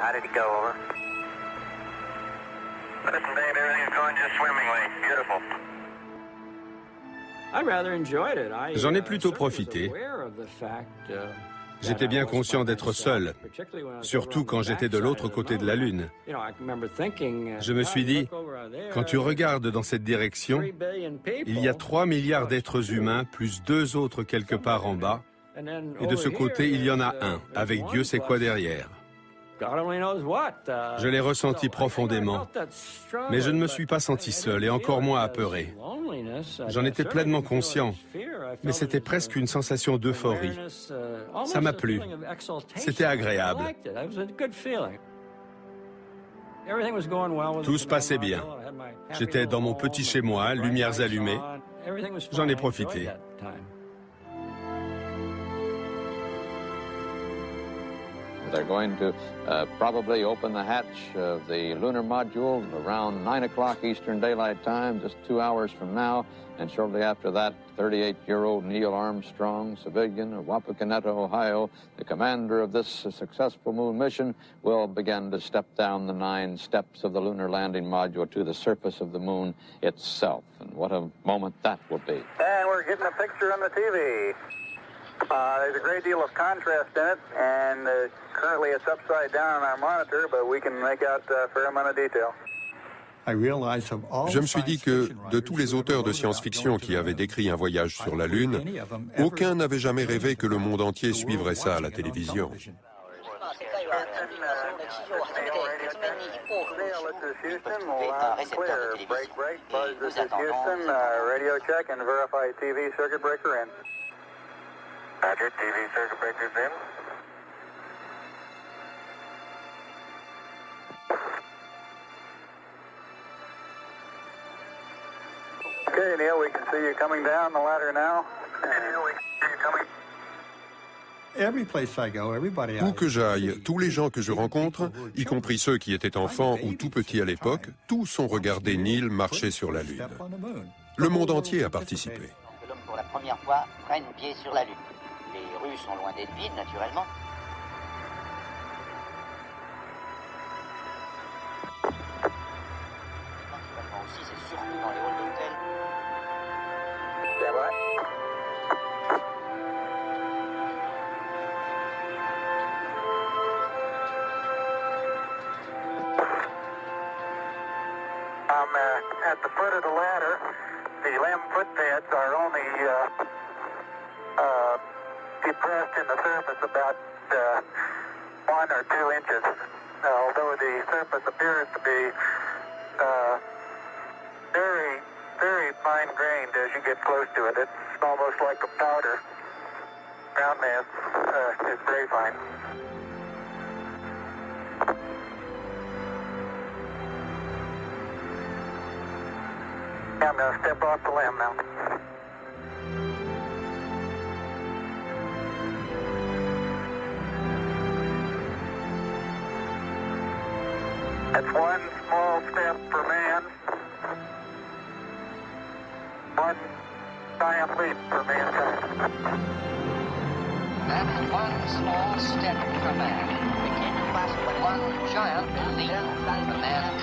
How did it go, over? Listen, Dave, everything's going just swimmingly. Beautiful. J'en ai plutôt profité. J'étais bien conscient d'être seul, surtout quand j'étais de l'autre côté de la Lune. Je me suis dit, quand tu regardes dans cette direction, il y a 3 milliards d'êtres humains plus deux autres quelque part en bas, et de ce côté, il y en a un, avec Dieu sait quoi derrière. Je l'ai ressenti profondément, mais je ne me suis pas senti seul et encore moins apeuré. J'en étais pleinement conscient, mais c'était presque une sensation d'euphorie. Ça m'a plu. C'était agréable. Tout se passait bien. J'étais dans mon petit chez moi, lumières allumées. J'en ai profité. They're going to uh, probably open the hatch of the lunar module around 9 o'clock Eastern Daylight Time, just two hours from now. And shortly after that, 38-year-old Neil Armstrong, civilian of Wapakoneta, Ohio, the commander of this successful moon mission, will begin to step down the nine steps of the lunar landing module to the surface of the moon itself. And what a moment that will be. And we're getting a picture on the TV. Uh, there's a great deal of contrast in it, and uh, currently it's upside down on our monitor, but we can make out a fair amount of detail. Je me suis dit que de tous les auteurs de science-fiction qui avaient décrit un voyage sur la Lune, aucun n'avait jamais rêvé que le monde entier suivrait ça à la télévision. Roger, TV circuit breaker's in. Okay, Neil, we can see you coming down the ladder now. Neil, we can see you coming. Où que j'aille, tous les gens que je rencontre, y compris ceux qui étaient enfants ou tout petits à l'époque, tous ont regardé Neil marcher sur la Lune. Le monde entier a participé. L'homme, pour la première fois, prenne pied sur la Lune. Les rues sont loin d'être vides, naturellement. Naturellement aussi, c'est surtout dans les halls d'hôtel. I'm uh, at the foot of the ladder. The limb footpads are only uh, depressed in the surface about uh, one or two inches, although the surface appears to be uh, very, very fine grained as you get close to it. It's almost like a powder. Ground mass uh, is very fine. Yeah, I'm going to step off the limb now. That's one small step for man, one giant leap for mankind. That's one small step for man, one giant leap for mankind.